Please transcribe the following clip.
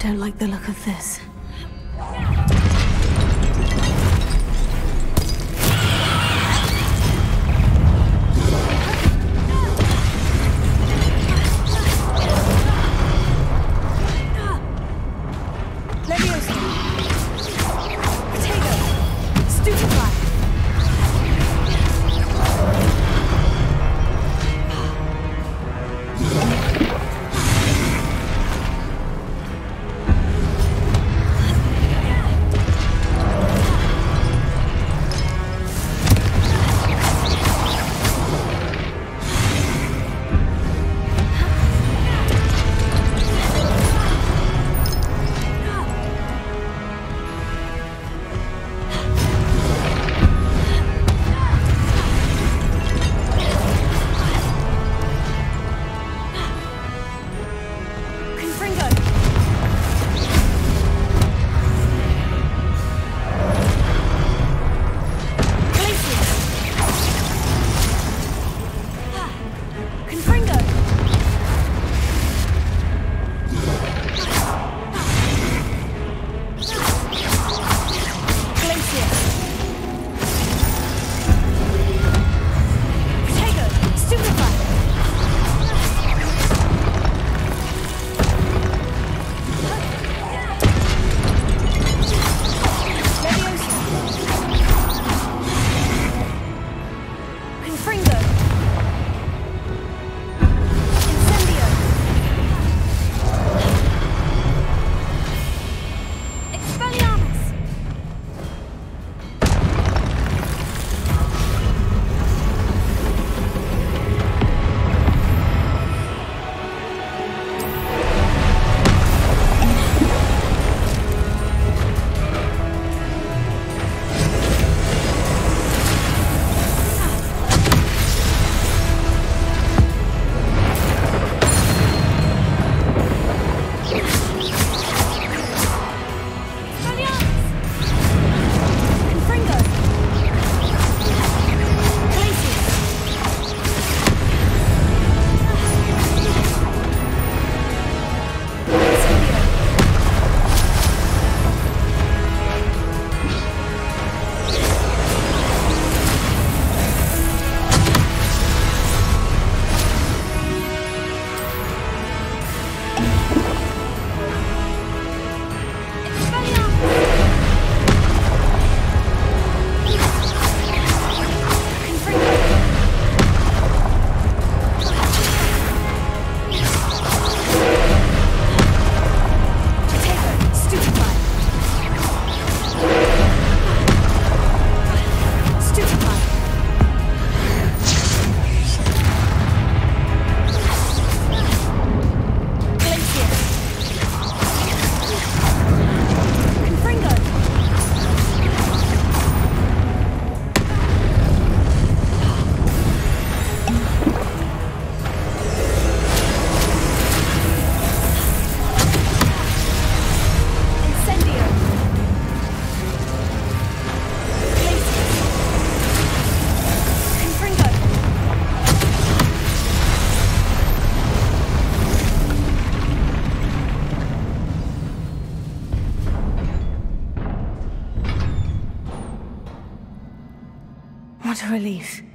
don't like the look of this. Leviosa! Potato! Stupefy! What a relief.